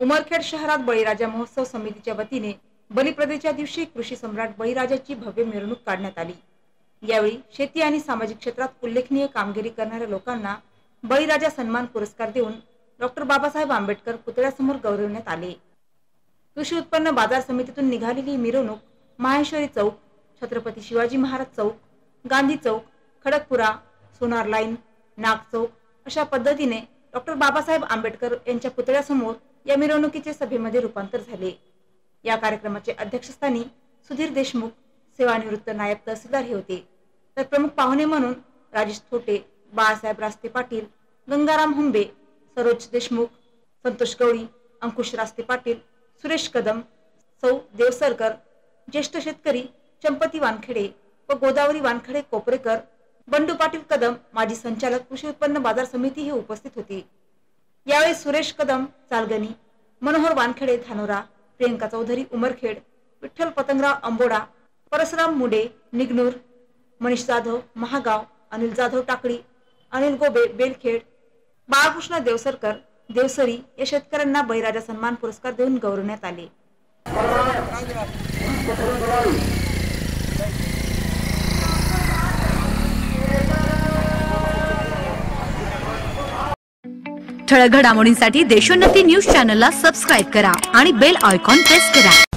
उमरखेड शहरात बळीराजा महोत्सव समितीच्या वतीने बलिप्रदेच्या दिवशी कृषी सम्राट बळीराजाची भव्य मिरवणूक काढण्यात आली. यावेळी शेती आणि सामाजिक क्षेत्रात उल्लेखनीय कामगिरी करणाऱ्या लोकांना बळीराजा सन्मान पुरस्कार देऊन डॉक्टर बाबासाहेब आंबेडकर पुतळ्यासमोर गौरवण्यात आले. कृषी उत्पन्न बाजार समितीतून निघालेली मिरवणूक माहेश्वरी चौक छत्रपती शिवाजी महाराज चौक गांधी चौक खडकपुरा सोनार लाईन नाग चौक अशा पद्धतीने डॉक्टर बाबासाहेब आंबेडकर यांच्या पुतळ्यासमोर या मिरवणुकीचे सभेमध्ये रूपांतर झाले. या कार्यक्रमाचे अध्यक्षस्थानी सुधीर देशमुख सेवानिवृत्त नायब तहसीलदार हे होते. तर प्रमुख पाहुणे म्हणून राजेश थोटे बाळासाहेब रास्ते पाटील गंगाराम हुंबे सरोज देशमुख संतोष गवळी अंकुश रास्ते पाटील सुरेश कदम सौ देवसरकर ज्येष्ठ शेतकरी चंपती वानखेडे व गोदावरी वानखेडे कोपरेकर बंडू पाटील कदम माजी संचालक कृषी उत्पन्न बाजार समिती हे उपस्थित होते. यावेळी सुरेश कदम चालगणी मनोहर वानखेडे धानोरा प्रियंका चौधरी उमरखेड विठ्ठल पतंगराव अंबोडा परसराम मुडे निगनूर मनीष जाधव महागाव अनिल जाधव टाकळी अनिल गोबे बेलखेड बाळकृष्ण देवसरकर देवसरी या शेतकऱ्यांना बैराजा सन्मान पुरस्कार देऊन गौरवण्यात आले. ठळक घडामोडींसाठी देशोन्नती न्यूज चॅनलला सबस्क्राईब करा आणि बेल आयकॉन प्रेस करा.